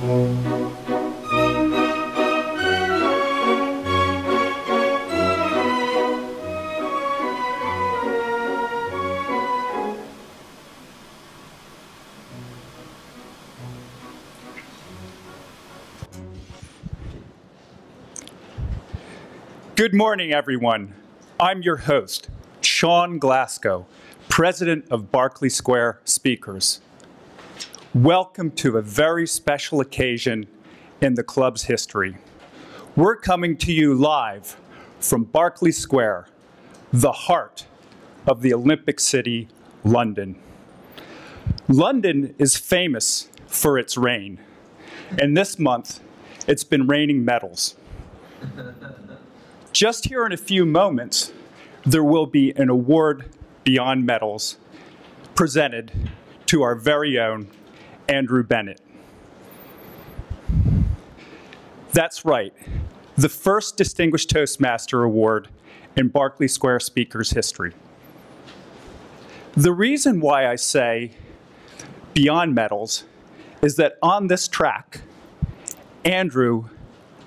Good morning, everyone. I'm your host, Sean Glasgow, president of Berkeley Square Speakers. Welcome to a very special occasion in the club's history. We're coming to you live from Berkeley Square, the heart of the Olympic city, London. London is famous for its rain, and this month it's been raining medals. Just here in a few moments, there will be an award beyond medals presented to our very own Andrew Bennett. That's right, the first Distinguished Toastmaster Award in Berkeley Square Speakers history. The reason why I say beyond medals is that on this track, Andrew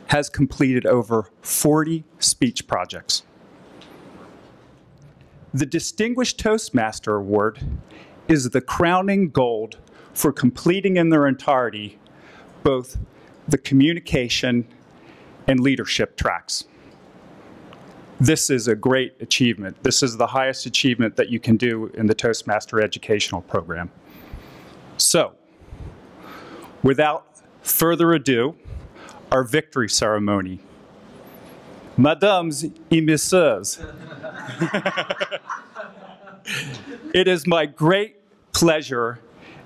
has completed over 40 speech projects. The Distinguished Toastmaster Award is the crowning gold for completing in their entirety both the communication and leadership tracks. This is a great achievement. This is the highest achievement that you can do in the Toastmaster educational program. So, without further ado, our victory ceremony. Mesdames et messieurs, it is my great pleasure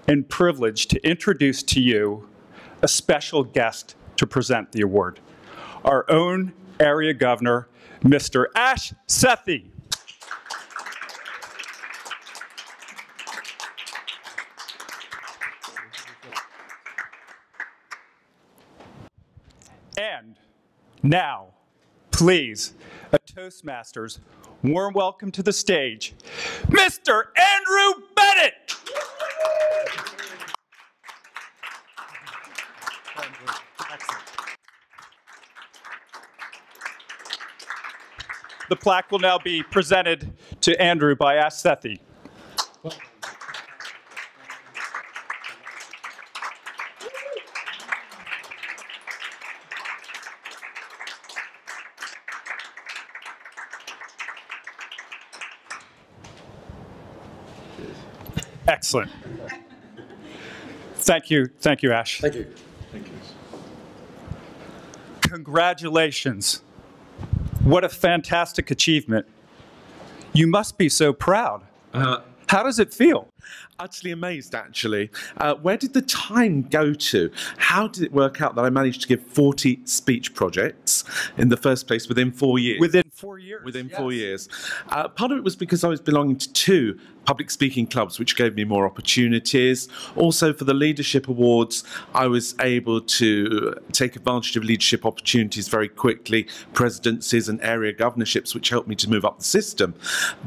and privilege to introduce to you a special guest to present the award, our own area governor, Mr. Ash Sethi. And now, please, a Toastmasters warm welcome to the stage, Mr. Andrew Bennett. The plaque will now be presented to Andrew by Ash Sethi. Excellent. Thank you, thank you, Ash. Thank you. Congratulations. What a fantastic achievement. You must be so proud. Uh, How does it feel? Utterly amazed, actually. Uh, where did the time go to? How did it work out that I managed to give 40 speech projects in the first place within four years? Within four years. within four years. Uh, part of it was because I was belonging to two public speaking clubs, which gave me more opportunities. Also, for the leadership awards, I was able to take advantage of leadership opportunities very quickly, presidencies and area governorships, which helped me to move up the system.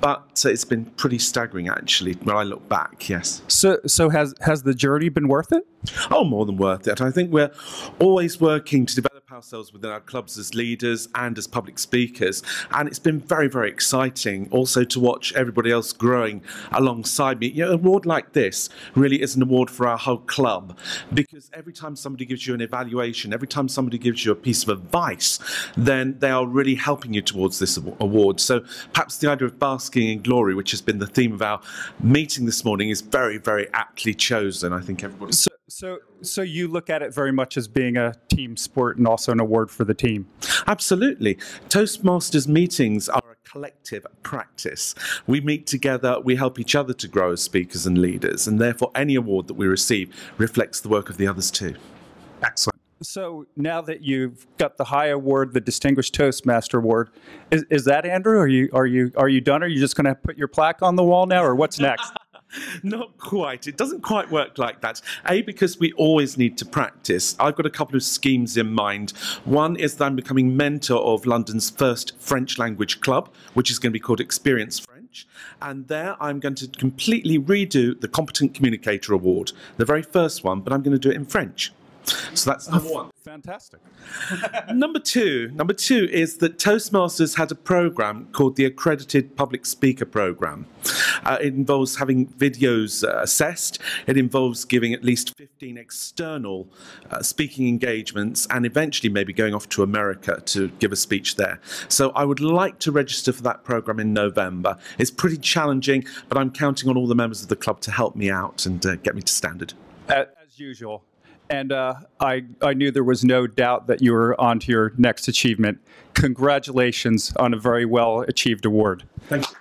But uh, it's been pretty staggering, actually, when I look back. Yes. So, so has has the journey been worth it? Oh, more than worth it. I think we're always working to develop ourselves within our clubs as leaders and as public speakers. And it's been very, very exciting also to watch everybody else growing alongside me. You know, an award like this really is an award for our whole club because every time somebody gives you an evaluation, every time somebody gives you a piece of advice, then they are really helping you towards this award. So perhaps the idea of basking in glory, which has been the theme of our meeting this morning, is very, very aptly chosen. I think everybody. So, so, so you look at it very much as being a team sport and also an award for the team. Absolutely. Toastmasters meetings are a collective practice. We meet together, we help each other to grow as speakers and leaders, and therefore any award that we receive reflects the work of the others too. Excellent. So now that you've got the high award, the Distinguished Toastmaster Award, is, is that Andrew? Are you are you are you done? Are you just going to put your plaque on the wall now, or what's next? Not quite. It doesn't quite work like that. A, because we always need to practice. I've got a couple of schemes in mind. One is that I'm becoming mentor of London's first French language club, which is going to be called Experience French. And there I'm going to completely redo the Competent Communicator Award, the very first one, but I'm going to do it in French. So that's number one. Fantastic. number two, number two is that Toastmasters had a program called the Accredited Public Speaker Program. Uh, it involves having videos uh, assessed. It involves giving at least 15 external uh, speaking engagements, and eventually maybe going off to America to give a speech there. So I would like to register for that program in November. It's pretty challenging, but I'm counting on all the members of the club to help me out and uh, get me to standard. As usual. And uh, I, I knew there was no doubt that you were on to your next achievement. Congratulations on a very well achieved award. Thank you.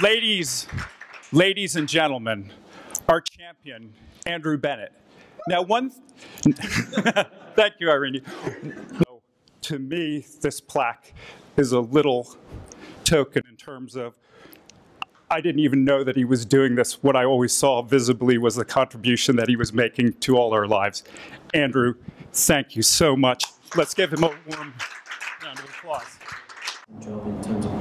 Ladies, ladies and gentlemen, our champion, Andrew Bennett. Now, one, thank you, Irene. No, to me, this plaque is a little token in terms of I didn't even know that he was doing this. What I always saw visibly was the contribution that he was making to all our lives. Andrew, thank you so much. Let's give him a warm round of applause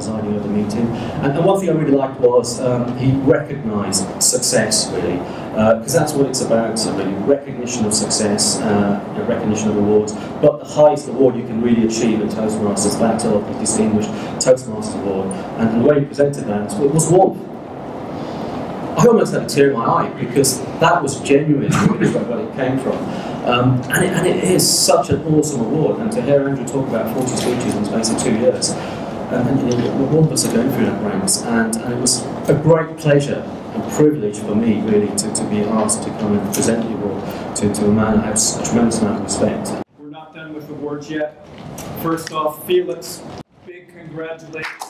terms of the meeting. And, and one thing I really liked was um, he recognised success, really, because uh, that's what it's about, so really, recognition of success, uh, recognition of awards. But the highest award you can really achieve in Toastmasters, that of the Distinguished Toastmaster Award, and, and the way he presented that was warmth. I almost had a tear in my eye because that was genuine, really where it came from. Um, and, it, and, it is such an awesome award, and to hear Andrew talk about 40 speeches in the space of two years, and, and you know, all of us are going through that ranks, and, and it was a great pleasure and privilege for me, really, to, to be asked to come and present the award to, to a man I have a tremendous amount of respect. We're not done with awards yet. First off, Felix, big congratulations.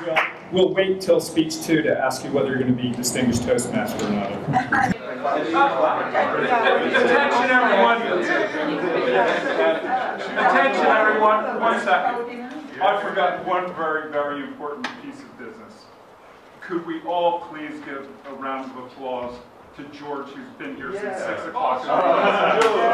We'll, we'll wait till speech two to ask you whether you're going to be distinguished Toastmaster or not. Attention, everyone. Attention, everyone. One second. I forgot one very, very important piece of business. Could we all please give a round of applause to George, who's been here since 6 o'clock? Oh,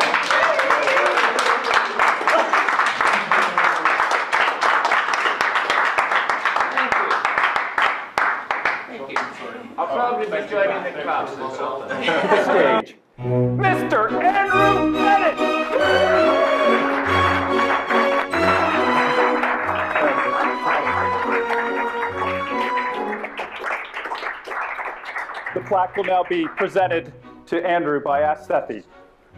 I'll probably be joining the club. Stage. Mr. Andrew Bennett! The plaque will now be presented to Andrew by Ash Sethi.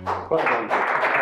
Well done.